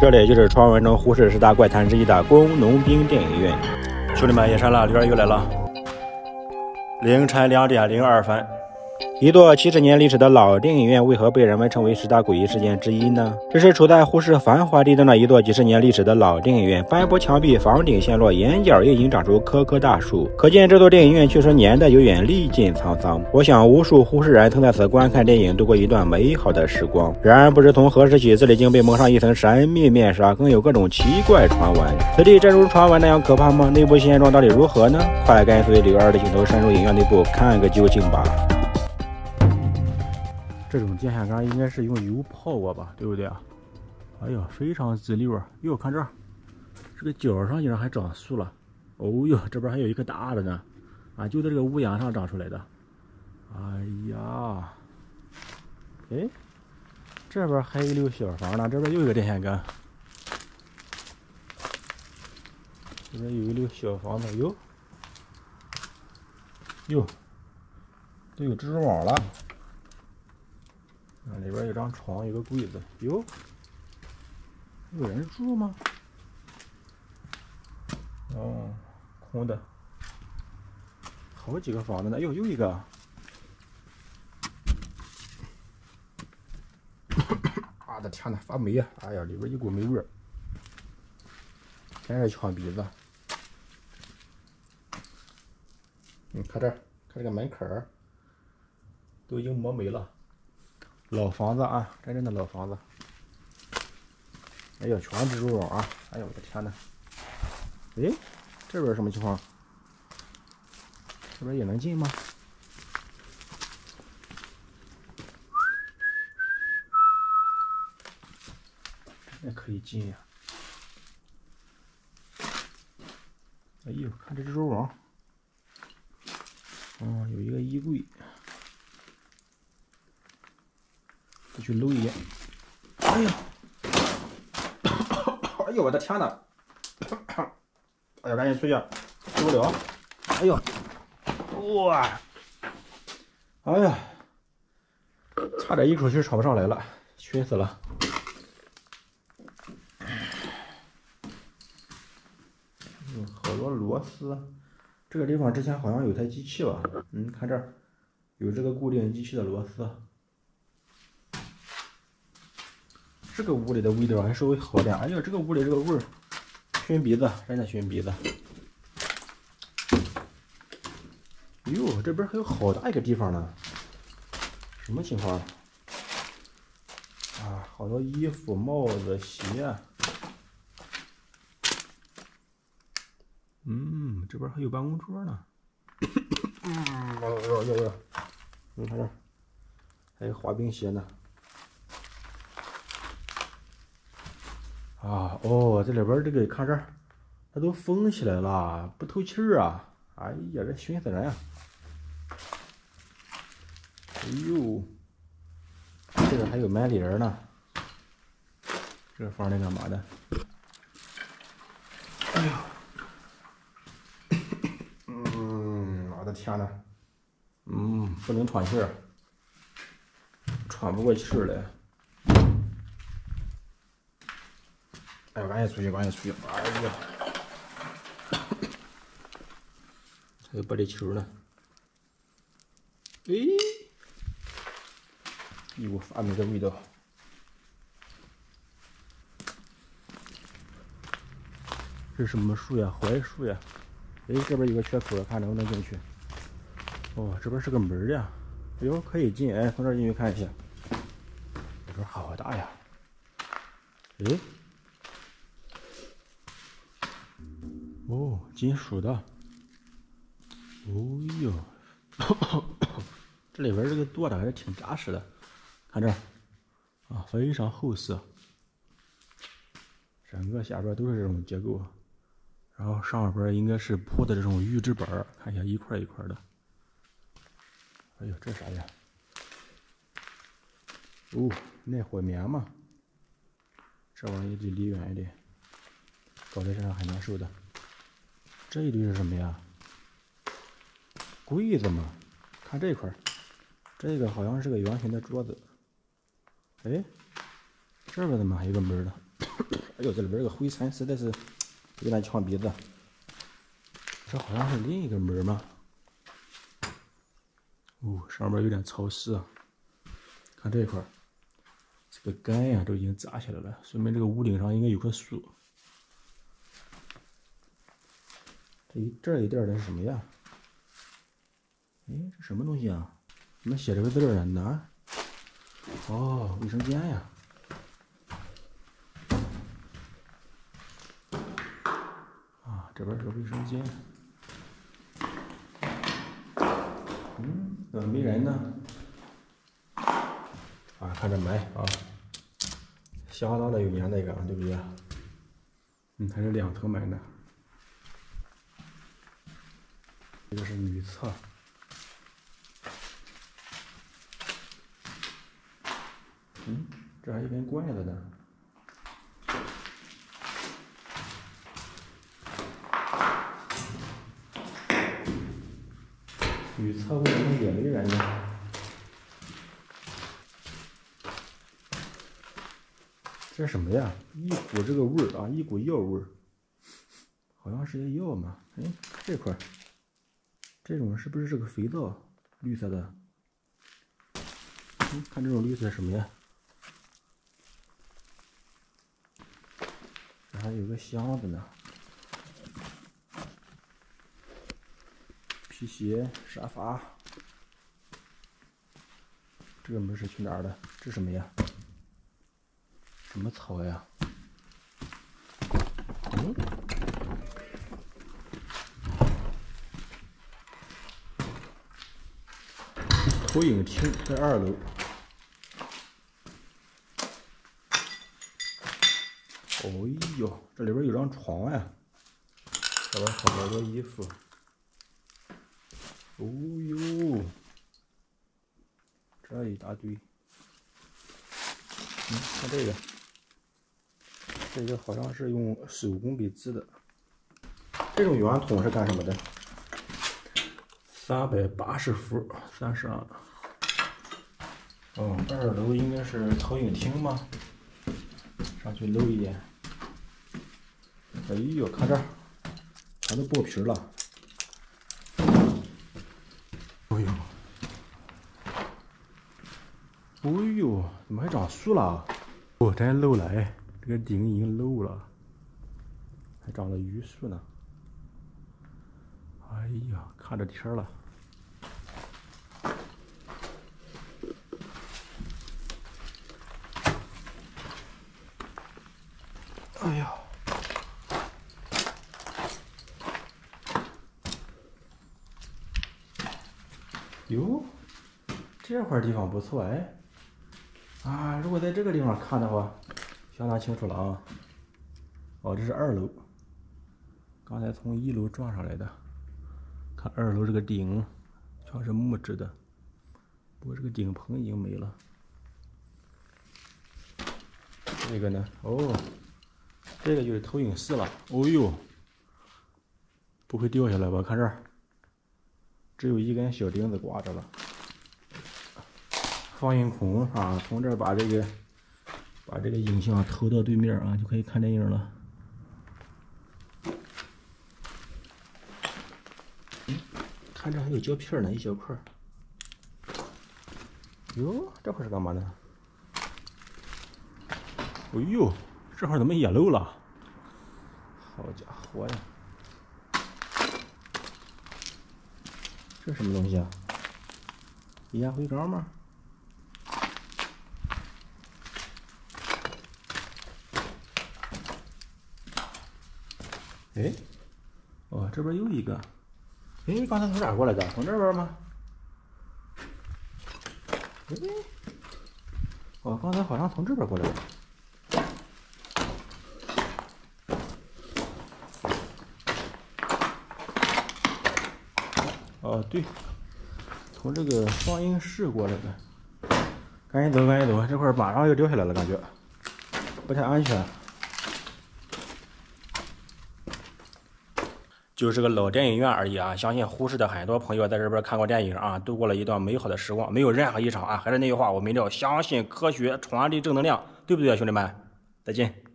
这里就是传闻中呼市十大怪谈之一的工农兵电影院。兄弟们，夜深了，里边又来了。凌晨两点零二分。一座七十年历史的老电影院为何被人们称为十大诡异事件之一呢？这是处在呼市繁华地段的一座几十年历史的老电影院，斑驳墙壁、房顶陷落，眼角也已经长出棵棵大树，可见这座电影院确实年代久远，历尽沧桑。我想，无数呼市人曾在此观看电影，度过一段美好的时光。然而，不知从何时起，这里竟被蒙上一层神秘面纱，更有各种奇怪传闻。此地真如传闻那样可怕吗？内部现状到底如何呢？快跟随刘二的镜头深入影院内部，看个究竟吧。这种电线杆应该是用油泡过吧，对不对啊？哎呀，非常直溜啊。哟，看这儿，这个角上竟然还长树了。哦哟，这边还有一棵大的呢，啊，就在这个屋檐上长出来的。哎呀，哎，这边还有一溜小房呢，这边又一个电线杆。这边有一溜小房子，哟，哟，都有蜘蛛网了。那里边有张床，有个柜子。哟，有人住吗？哦，空的。好几个房子呢。哟，又一个。我的天呐，发霉呀！哎呀，里边一股霉味儿，真是呛鼻子。你看这儿，看这个门槛儿，都已经磨没了。老房子啊，真正的老房子。哎呦，全蜘蛛网啊！哎呦我的天呐！哎，这边什么情况？这边也能进吗？真的可以进呀！哎呦，看这蜘蛛网。嗯，有一个衣柜。去搂一眼。哎呀！哎呦我的天呐！哎呀，赶紧出去，受不了！哎呦！哇！哎呀！差点一口气喘不上来了，熏死了！嗯，好多螺丝。这个地方之前好像有台机器吧？嗯，看这儿，有这个固定机器的螺丝。这个屋里的味道还稍微好点。哎呦，这个屋里这个味儿，熏鼻子，真的熏鼻子。哟，这边还有好大一个地方呢。什么情况？啊，好多衣服、帽子、鞋。嗯，这边还有办公桌呢。嗯，哟哟哟哟，你看这，还有滑冰鞋呢。啊哦，这里边这个看这儿，它都封起来了，不透气儿啊！哎呀，这熏死人呀！哎呦，这个还有门帘呢。这个放那干嘛的？哎呦，嗯，我的天呐，嗯，不能喘气儿，喘不过气儿来。哎，赶紧出去，赶紧出去！哎呀，还有玻璃球呢。哎，一股发霉的味道。这是什么树呀？槐树呀？哎，这边有个缺口，看能不能进去。哦，这边是个门呀。哎呦，可以进！哎，从这进去看一下。这边好大呀！哎。哦，金属的。哦呦，这里边这个做的还是挺扎实的，看这，啊，非常厚实。整个下边都是这种结构，然后上边应该是铺的这种预制板，看一下一块一块的。哎呦，这啥呀？哦，耐火棉嘛。这玩意得离远一点，搞在身上很难受的。这一堆是什么呀？柜子吗？看这块，这个好像是个圆形的桌子。哎，这边怎么还有个门呢？哎呦，这里边这个灰尘实在是有点呛鼻子。这好像是另一个门吗？哦，上面有点潮湿啊。看这一块，这个杆呀都已经扎起来了，说明这个屋顶上应该有棵树。这一这一地儿的是什么呀？哎，这什么东西啊？怎么写这个字儿呢？哦，卫生间呀。啊，这边是卫生间。嗯，怎么没人呢？啊，看这门啊，相当的有年代感，对不对？嗯，还是两层门呢。这个是女厕。嗯，这还一根棍子呢。女厕为什么也没人呢？这是什么呀？一股这个味儿啊，一股药味儿，好像是些药嘛。哎，这块儿这种是不是这个肥皂？绿色的。看这种绿色什么呀？这还有个箱子呢。皮鞋、沙发。这个门是去哪儿的？这什么呀？什么草呀？嗯，投影厅在二楼。哦呦，这里边有张床呀，这边好多衣服。哦呦，这一大堆。嗯，看这个。这个好像是用手工给织的，这种圆筒是干什么的？三百八十伏，三十二。哦，二楼应该是投影厅吗？上去搂一眼。哎呦，看这儿，全都剥皮了。哎呦，哎呦，怎么还长树了？哦，真漏了哎。这个顶已经漏了，还长了榆树呢。看着天了。哎呀，哟，这块地方不错哎。啊，如果在这个地方看的话。相当清楚了啊！哦，这是二楼，刚才从一楼撞上来的。看二楼这个顶，全是木质的，不过这个顶棚已经没了。这个呢？哦，这个就是投影室了。哦呦，不会掉下来吧？看这儿，只有一根小钉子挂着了。放映孔啊，从这儿把这个。把这个影像投到对面啊，就可以看电影了。看这还有胶片呢，一小块。哟，这块是干嘛的？哎呦，这块怎么也漏了？好家伙呀！这什么东西啊？烟灰缸吗？哎，哦，这边又一个。哎，刚才从哪过来的？从这边吗？哎，哦，刚才好像从这边过来的。哦，对，从这个放映室过来的。赶紧走，赶紧走，这块马上要掉下来了，感觉不太安全。就是个老电影院而已啊！相信呼市的很多朋友在这边看过电影啊，度过了一段美好的时光，没有任何异常啊！还是那句话，我们要相信科学，传递正能量，对不对啊，兄弟们？再见。